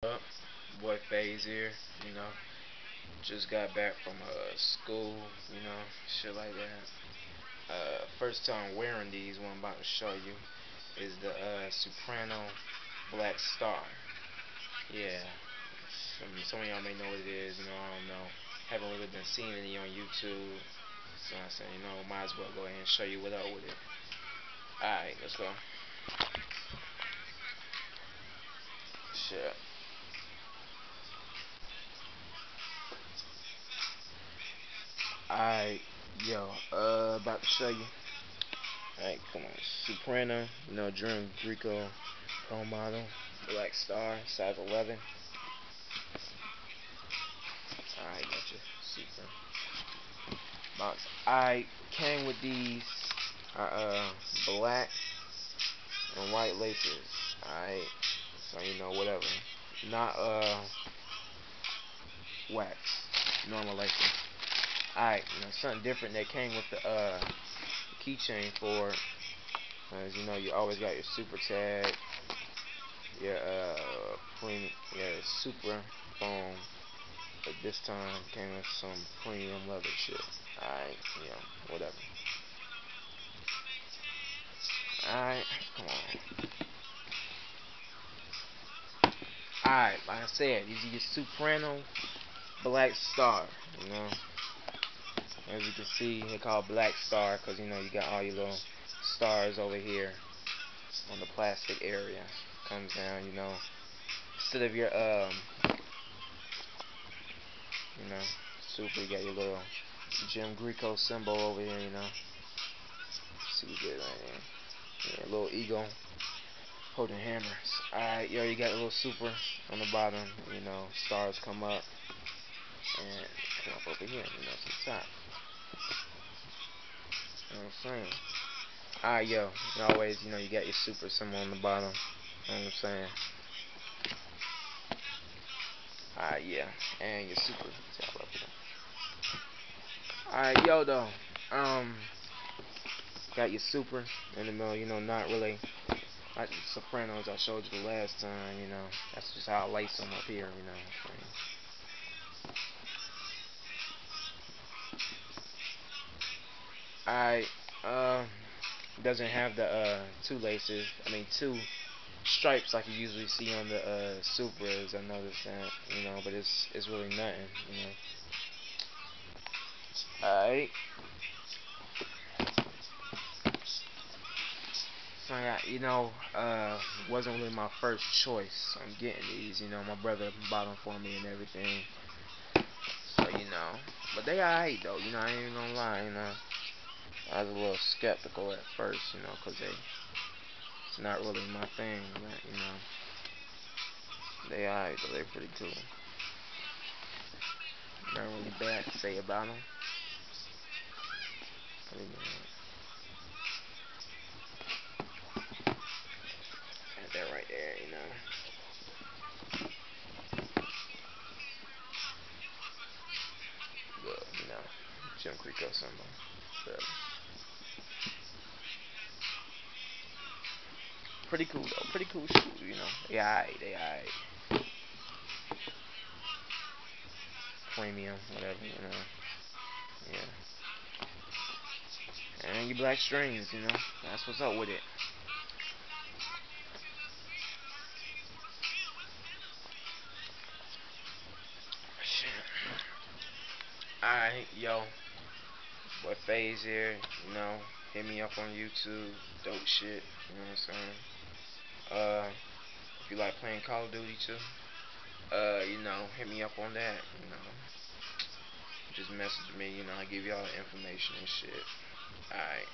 up? Boy FaZe here, you know. Just got back from uh, school, you know, shit like that. Uh, first time wearing these, what I'm about to show you, is the uh, Suprano Black Star. Yeah, some, some of y'all may know what it is, you know, I don't know. Haven't really been seeing any on YouTube. So I said, you know, might as well go ahead and show you what up with it. Alright, let's go. Shit. Alright, yo, uh, about to show you. Alright, come on. Suprano, you know, Jim Greco Pro Model, Black Star, size 11. Alright, got your Supra box. I came with these uh, uh, black and white laces. Alright, so you know, whatever. Not, uh, wax, normal laces. Alright, you know, something different that came with the uh, keychain for. As you know, you always got your Supra tag, your uh, premium, your super phone But this time came with some premium leather shit. Alright, you know, whatever. Alright, come on. Alright, like I said, these are your Suprano Black Star, you know. As you can see, they call Black Star because, you know, you got all your little stars over here on the plastic area. Comes down, you know, instead of your, um, you know, Supra, you got your little Jim Greco symbol over here, you know. Let's see what we get right here. Yeah, little eagle holding hammers. Alright, yo, you got a little Supra on the bottom, you know, stars come up and come up over here, you know, the top. You know what I'm saying? Alright, yo. always, you know, you got your Supra symbol on the bottom. You know what I'm saying? Alright, yeah. And your Supra. Alright, ah, yo, though. Um, got your Supra in the middle, you know, not really like the Supranos I showed you the last time, you know. That's just how I lace them up here, you know. Alright, uh, doesn't have the uh, two laces, I mean two stripes like you usually see on the uh, Supras, I noticed that, you know, but it's, it's really nothing, you know. Alright. So I got, you know, uh, wasn't really my first choice I'm getting these, you know, my brother bought them for me and everything. You know, but they alright though, you know, I ain't gonna lie, you know. I was a little skeptical at first, you know, because they, it's not really my thing, but, you know, they alright, though, they're pretty cool. Nothing really bad to say about them. Pretty good. That right there, you know. Look, you Jim Greco symbol. Whatever. pretty cool though. Pretty cool shoes, you know. They alright, they alright. Premium, whatever, you know. Yeah. And your black strings, you know. That's what's up with it. Alright, yo. Boy FaZe here, you know. Hit me up on YouTube. Dope shit. You know what I'm saying? Uh, if you like playing Call of Duty too, uh, you know, hit me up on that. You know, just message me. You know, I give y'all the information and shit. Alright.